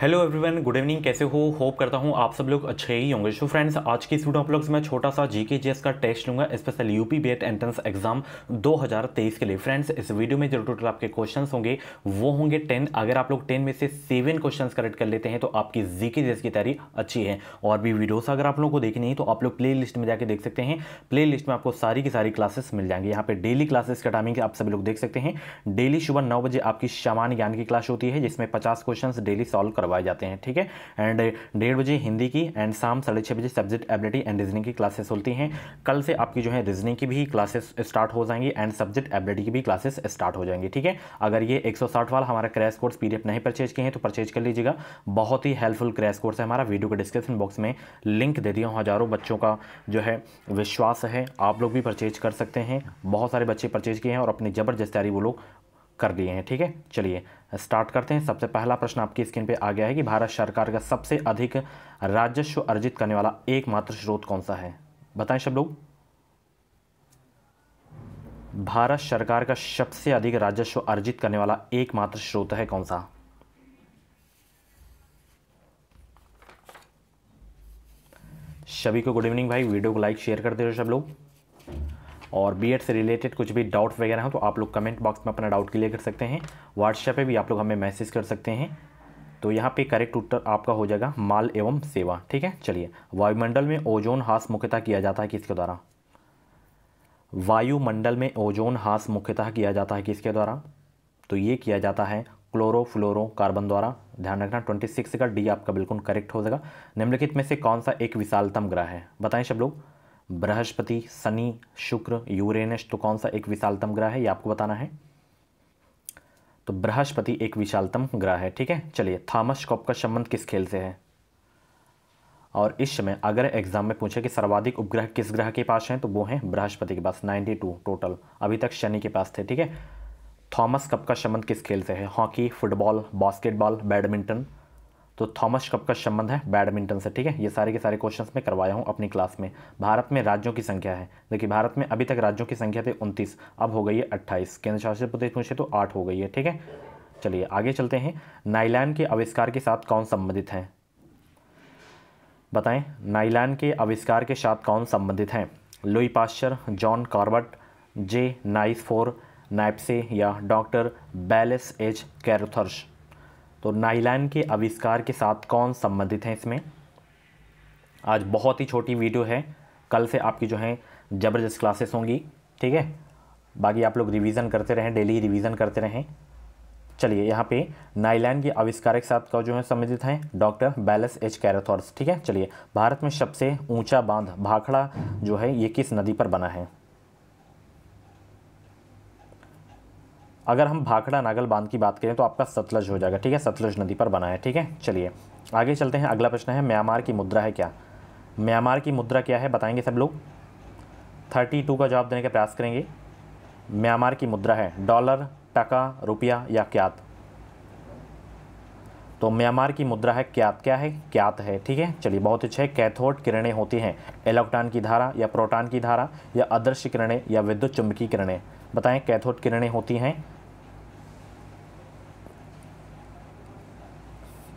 Hello everyone good evening कैसे हो? Hope करता हूँ आप सब लोग अच्छे ही होंगे। सो फ्रेंड्स आज की इस वीडियो आप लोग से मैं छोटा सा जीके जीएस का टेस्ट लूँगा special UP BEd entrance exam 2023 के लिए। फ्रेंड्स इस वीडियो में जो टोटल आपके क्वेश्चन होंगे, वो होंगे टेन अगर आप लोग टेन में से सेवन क्वेश्चन करेक्ट कर लेते हैं तो आपकी जीके जीएस की तैयारी अच्छी है। और भी वीडियोस अगर आप लोग को देखनी है तो आप लोग प्ले लिस्ट में जाकर देख सकते हैं। प्ले लिस्ट में आपको सारी की सारी क्लासेस मिल जाएँगे। यहाँ पे डेली क्लासेस का टाइमिंग आप सभी लोग देख सकते हैं। डेली सुबह नौ बजे आपकी सामान्य ज्ञान की क्लास होती है, जिसमें पचास क्वेश्चन डेली सॉल्व करवाए जाते हैं, ठीक है? एंड डेढ़ बजे हिंदी की एंड शाम साढ़े छः बजे सब्जेक्ट एबिलिटी एंड रीजनिंग की क्लासेस होती हैं। कल से आपकी जो है रीजनिंग की भी क्लासेस स्टार्ट हो जाएँगी एंड सब्जेक्ट एबिलिटी की भी क्लासेस स्टार्ट हो जाएँगी, ठीक है? अगर ये 160 वाला हमारा क्रैश कोर्स पीडीएफ नहीं परचेज किए हैं तो परचेज कर लीजिएगा। बहुत ही हेल्पफुल क्रैश कोर्स है हमारा। वीडियो के डिस्क्रिप्शन बॉक्स में लिंक दे दिया हूँ हज़ारों बच्चों का जो है विश्वास है। आप लोग भी परचेज कर सकते हैं। बहुत सारे बच्चे परचेज किए हैं और अपनी ज़बरदस्त तैयारी वो लोग कर लिए हैं, ठीक है? चलिए स्टार्ट करते हैं। सबसे पहला प्रश्न आपकी स्क्रीन पे आ गया है कि भारत सरकार का सबसे अधिक राजस्व अर्जित करने वाला एकमात्र स्रोत कौन सा है? बताएँ सब लोग। भारत सरकार का सबसे अधिक राजस्व अर्जित करने वाला एकमात्र स्रोत है कौन सा? सभी को गुड इवनिंग भाई। वीडियो को लाइक शेयर करते रहो सब लोग। और बी से रिलेटेड कुछ भी डाउट वगैरह हो तो आप लोग कमेंट बॉक्स में अपना डाउट क्लियर कर सकते हैं। व्हाट्सएप पे भी आप लोग हमें मैसेज कर सकते हैं। तो यहाँ पे करेक्ट उत्तर आपका हो जाएगा, माल एवं सेवा। ठीक है? चलिए, वायुमंडल में ओजोन हास मुख्यतः किया जाता है किसके द्वारा? वायुमंडल में ओजोन हास मुख्यतः किया जाता है किसके द्वारा? तो ये किया जाता है क्लोरोफ्लोरो कार्बन द्वारा। ध्यान रखना 26 का डी आपका बिल्कुल करेक्ट हो जाएगा। निम्नलिखित में से कौन सा एक विशालतम ग्रह है? बताएँ सब लोग। बृहस्पति, शनि, शुक्र, यूरेनस तो कौन सा एक विशालतम ग्रह है ये आपको बताना है? तो बृहस्पति एक विशालतम ग्रह है, ठीक है? चलिए, थॉमस कॉप का संबंध किस खेल से है? और इस समय अगर एग्ज़ाम में पूछे कि सर्वाधिक उपग्रह किस ग्रह के पास हैं तो वो हैं बृहस्पति के पास 92 टोटल, अभी तक शनि के पास थे, ठीक है? थॉमस कप का संबंध किस खेल से है? हॉकी, फुटबॉल, बास्केटबॉल, बैडमिंटन तो थॉमस कप का संबंध है बैडमिंटन से, ठीक है? ये सारे के सारे क्वेश्चन मैं करवाया हूँ अपनी क्लास में। भारत में राज्यों की संख्या है। देखिए, भारत में अभी तक राज्यों की संख्या थी उनतीस, अब हो गई है अट्ठाईस। केंद्र शासित प्रदेश पूछे तो आठ हो गई है, ठीक है? चलिए, आगे चलते हैं। नाइलैन के आविष्कार के साथ कौन संबंधित है? बताएँ नाइलैन के आविष्कार के साथ कौन संबंधित हैं? लुई पास्चर, जॉन कॉर्बट, जे नाइस फोर नाइपसे या डॉक्टर बैलेस एच कैरोथर्स। तो नाइलान के आविष्कार के साथ कौन संबंधित हैं इसमें? आज बहुत ही छोटी वीडियो है। कल से आपकी जो है ज़बरदस्त क्लासेस होंगी, ठीक है? बाकी आप लोग रिवीजन करते रहें, डेली रिवीजन करते रहें। चलिए, यहाँ पे नाइलैंड के आविष्कार के साथ का जो है संबंधित हैं? Doctor bells H. कैराथॉर्स, ठीक है? चलिए, भारत में सबसे ऊँचा बाँध भाखड़ा जो है, ये किस नदी पर बना है? अगर हम भाखड़ा नागल बाँध की बात करें तो आपका सतलज हो जाएगा, ठीक है? सतलज नदी पर बना है, ठीक है? चलिए, आगे चलते हैं, अगला प्रश्न है, म्यांमार की मुद्रा है क्या? म्यांमार की मुद्रा क्या है, बताएँगे सब लोग? थर्टी टू का जवाब देने का प्रयास करेंगे। म्यांमार की मुद्रा है, डॉलर, टका, रुपया या क्यात? तो म्यांमार की मुद्रा है, क्यात क्या है? क्यात है, ठीक है? चलिए, बहुत अच्छे, कैथोड किरणें होती हैं, इलेक्ट्रॉन की धारा या प्रोटॉन की धारा या अदृश्य किरणें या विद्युत चुंबकीय किरणें। बताएँ, कैथोड किरणें होती हैं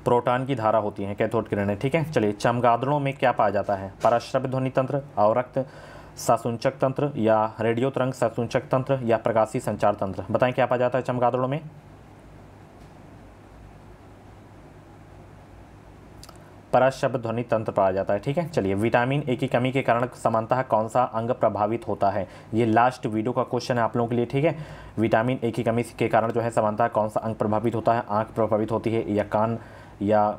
प्रोटॉन की धारा होती है, कैथोड किरणें ठीक है? चलिए, चमगादड़ों में क्या पाया जाता है? पराश्रव्य ध्वनि तंत्र, अवरक्त सासुंचक तंत्र, या रेडियो तरंग सासुंचक तंत्र, या प्रकाशी संचार तंत्र? बताएँ क्या पाया जाता है चमगादड़ों में? पराशब्द ध्वनि तंत्र पाया जाता है, ठीक है? चलिए, विटामिन ए की कमी के कारण समानता कौन सा अंग प्रभावित होता है? ये लास्ट वीडियो का क्वेश्चन है आप लोगों के लिए, ठीक है? विटामिन ए की कमी के कारण जो है समानता कौन सा अंग प्रभावित होता है? आँख प्रभावित होती है या कान या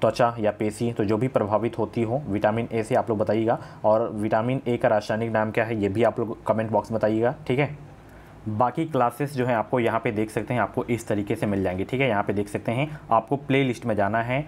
त्वचा या पेशी तो जो भी प्रभावित होती हो, विटामिन ए से आप लोग बताइएगा। और विटामिन ए का रासायनिक नाम क्या है, ये भी आप लोग कमेंट बॉक्स में बताइएगा, ठीक है? बाकी क्लासेस जो है, आपको यहाँ पे देख सकते हैं, आपको इस तरीके से मिल जाएँगे, ठीक है? यहाँ पे देख सकते हैं, आपको प्ले लिस्ट में जाना है।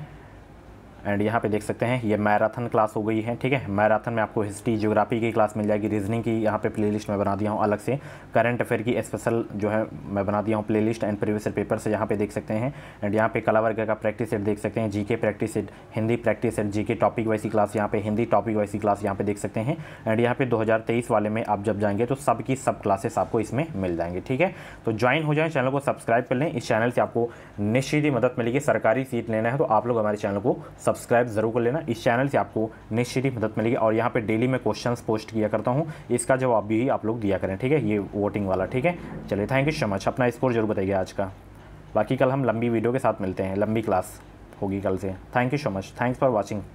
एंड यहाँ पे देख सकते हैं, ये मैराथन क्लास हो गई है, ठीक है? मैराथन में आपको हिस्ट्री, ज्योग्राफी की क्लास मिल जाएगी, रीजनिंग की यहाँ पे प्लेलिस्ट में बना दिया हूँ अलग से। करंट अफेयर की स्पेशल जो है, मैं बना दिया हूँ प्लेलिस्ट एंड प्रीवियस पेपर से यहाँ पे देख सकते हैं। एंड यहाँ पे कला वर्ग का प्रैक्टिस सेट देख सकते हैं GK practice set Hindi practice set GK topic wise class यहाँ पे, हिंदी टॉपिक वाइसी क्लास यहाँ पे देख सकते हैं। एंड यहाँ पे 2023 वाले में आप जब जाएँगे तो सबकी सब क्लासेस आपको इसमें मिल जाएँगे, ठीक है? तो ज्वाइन हो जाए, चैनल को सब्सक्राइब कर लें। इस चैनल से आपको निश्चित ही मदद मिलेगी। सरकारी सीट लेना है तो आप लोग हमारे चैनल को सब्सक्राइब ज़रूर कर लेना। इस चैनल से आपको निश्चित ही मदद मिलेगी और यहाँ पे डेली मैं क्वेश्चंस पोस्ट किया करता हूँ। इसका जवाब भी आप लोग दिया करें, ठीक है? ये वोटिंग वाला, ठीक है? चलिए थैंक यू सो मच अपना स्कोर ज़रूर बताइए आज का। बाकी कल हम लंबी वीडियो के साथ मिलते हैं, लंबी क्लास होगी कल से। Thank you so much thanks for watching